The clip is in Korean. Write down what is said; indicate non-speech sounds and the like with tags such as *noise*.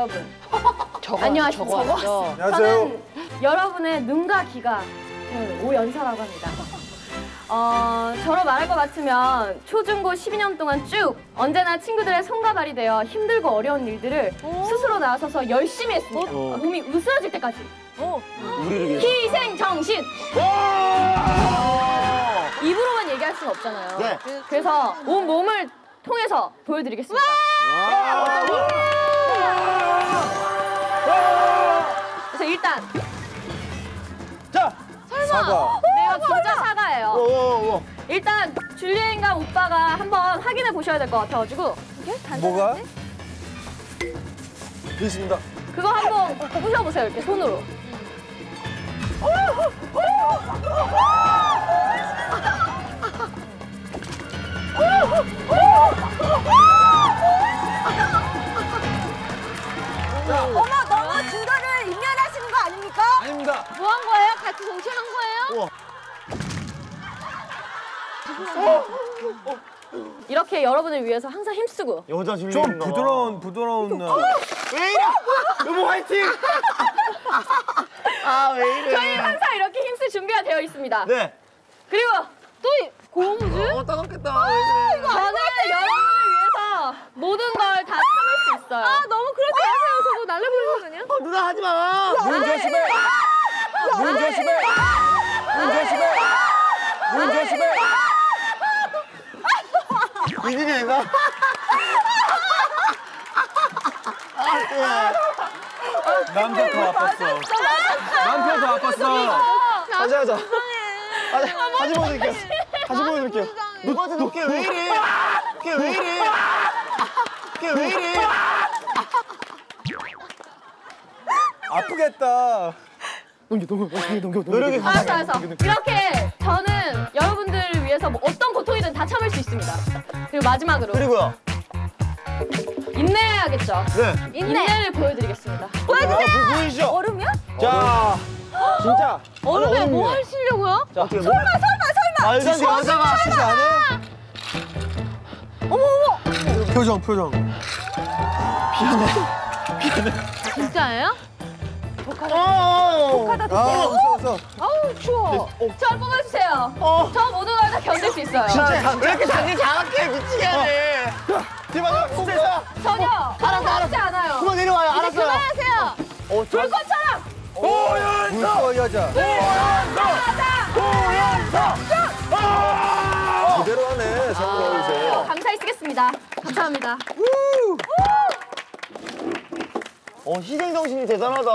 여러분. *laughs* 저거, 안녕하십니까. 저거 왔어. 안녕하세요. 저는 여러분의 눈과 귀가 되는 오연사라고 합니다. 어, 저로 말할 것 같으면 초중고 12년 동안 쭉 언제나 친구들의 손과 발이 되어 힘들고 어려운 일들을 스스로 나서서 열심히 했습니다. 어. 몸이 으스러질 때까지. 희생 정신! 입으로만 얘기할 수는 없잖아요. 네. 그래서 온 몸을 통해서 보여드리겠습니다. 일단 자, 사과. 내가 진짜 사과예요. 오, 오, 오. 일단 줄리엔과 오빠가 한번 확인해 보셔야 될 것 같아가지고 뭐가? 있습니다. 그거 한번 부셔보세요 이렇게 손으로. 어머 아닙니다. 뭐한 거예요? 같이 동시에 한 거예요? 이렇게 여러분을 위해서 항상 힘쓰고 여자 줄리 좀 부드러운 부드러운 어, 왜 이래? 여보 화이팅! 아, 왜 이래? 저희 항상 이렇게 힘쓸 준비가 되어 있습니다. 네. 그리고 또 고무줄 어, 따갑겠다. 왜 그래? 저는 여러분을 위해서 모든 걸 다 참을 수 있어요. 아 너무 그러지 마세요. 저거 날려버리거든요. 어, 누나 하지 마. 문 조심해. 문 조심해. 문 조심해. 문 조심해. 이진이 애가. 남자 더 아팠어. 남편 더 아팠어. 다시 하자. 다시, 다시 보여드릴게요. 다시 보여드릴게요. 누구한테 놓게 왜 이래? 걔왜 이래? 걔왜 이래? 아프겠다. 노력이 알았어, 알았어. 이렇게 저는 여러분들을 위해서 뭐 어떤 고통이든 다 참을 수 있습니다. 그리고 마지막으로 그리고요. 인내해야겠죠. 네. 인내 를 보여드리겠습니다. 보여주세요. 보이시죠? 얼음이야? 자, 진짜. 얼음에 얼음이에요. 뭐 하시려고요? 자, 설마, 설마, 설마. 말도 안 돼, 여자가. 실수 안 해? 표정 표정. 진짜예요? 어. 아 웃어 웃어. 아우 추워. 저 뽑아주세요. 어. 저 모든 걸 다 견딜 수 있어요. 진짜 왜 이렇게 자기 장악해 미치게 하네. 제발 진짜. 전혀 알았어, 하지 않아요. 그만 내려와요. 알았어요. 그만하세요. 어, 저- 불꽃처럼 물고 여자. 제대로 하네. 성우 이제. 감사히 쓰겠습니다. 감사합니다. 어, 희생 정신이 대단하다.